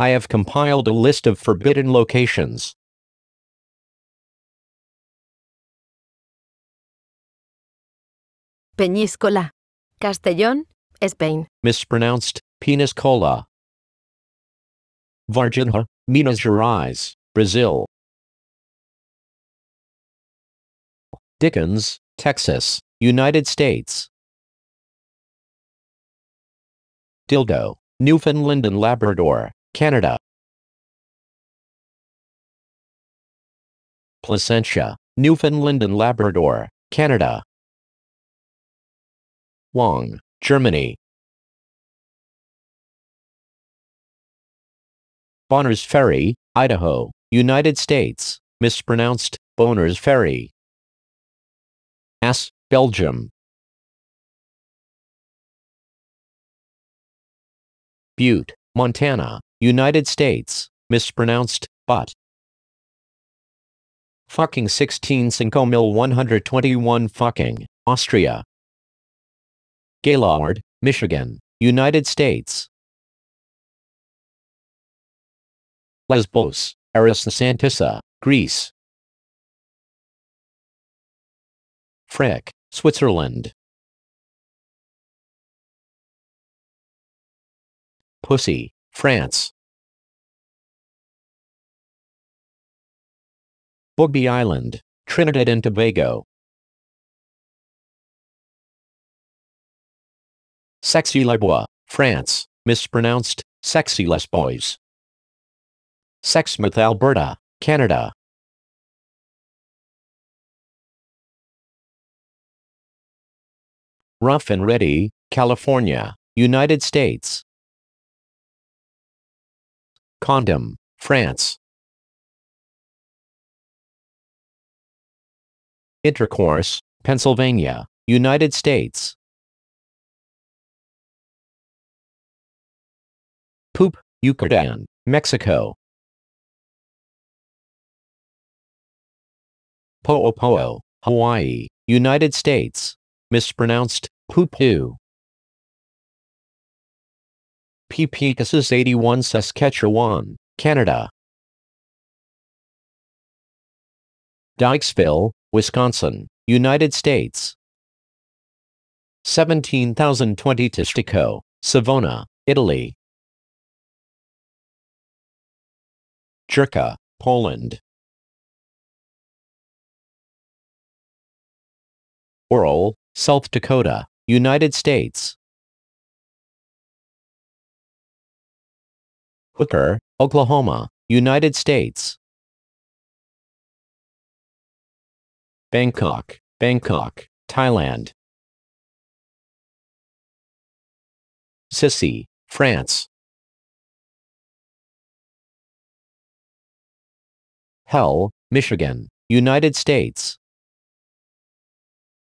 I have compiled a list of forbidden locations. Peñíscola. Castellón, Spain. Mispronounced, Peniscola. Varginha, Minas Gerais, Brazil. Dickens, Texas, United States. Dildo, Newfoundland and Labrador, Canada. Placentia, Newfoundland and Labrador, Canada. Wang, Germany. Bonners Ferry, Idaho, United States, mispronounced, Boners Ferry. Ass, Belgium. Butte, Montana, United States, mispronounced, but. Fucking 16 Cinco Mil 121 fucking, Austria. Gaylord, Michigan, United States. Lesbos, Eresos-Antissa, Greece. Frick, Switzerland. Pussy, France. Booby Island, Trinidad and Tobago. Sexey-les-Bois, France, mispronounced, Sexy Les Boys. Sexsmith, Alberta, Canada. Rough and Ready, California, United States. Condom, France. Intercourse, Pennsylvania, United States. Poop, Yucatan, Mexico. Po'opo'o, Hawaii, United States. Mispronounced, poo-poo. Peepeekisis 81 Saskatchewan, Canada. Dyckesville, Wisconsin, United States. 17,020 Testico, Savona, Italy. Jerka, Poland. Oral, South Dakota, United States. Hooker, Oklahoma, United States. Bangkok, Bangkok, Thailand. Sissy, France. Hell, Michigan, United States.